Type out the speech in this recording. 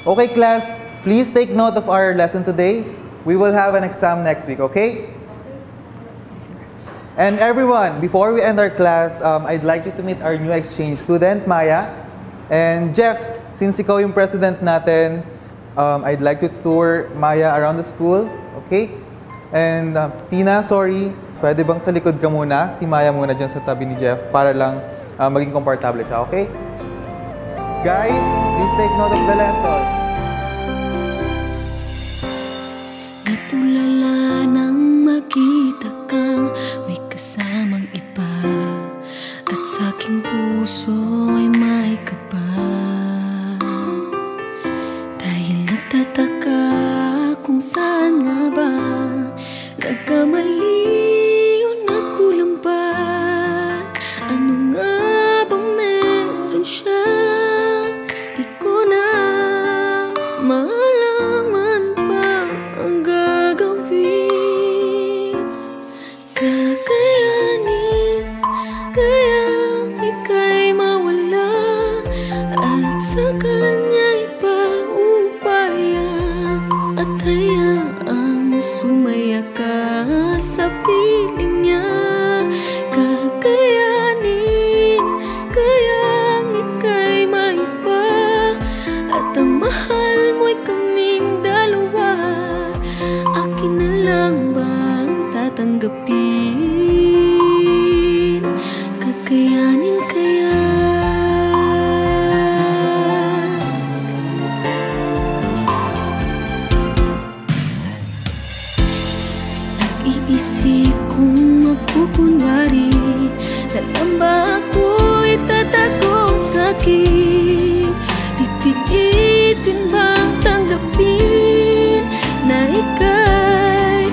Okay, class, please take note of our lesson today. We will have an exam next week, okay? And everyone, before we end our class, um, I'd like you to meet our new exchange student, Maya. And Jeff, since ikaw yung president natin, um, I'd like to tour Maya around the school, okay? And uh, Tina, sorry, pwede bang sa likod ka muna? Si Maya muna dyan sa tabi ni Jeff para lang uh, maging komportable siya, okay? Guys, please take note of the lesson. Natulala nang makita kang may kasamang iba At sa aking puso ay may kaba Dahil nagtataka kung saan nga ba Nagkamali kaya ika'y mawala At sa kanya'y paupaya At hayaang sumaya ka sa piling niya. Kakayanin kayang ika'y maiba At mahal mo'y kaming dalawa. Akin lang bang tatanggapin Isip kung magkukunwari Dalam ba ako'y tatagong sakit? Pipilitin bang tanggapin Na ika'y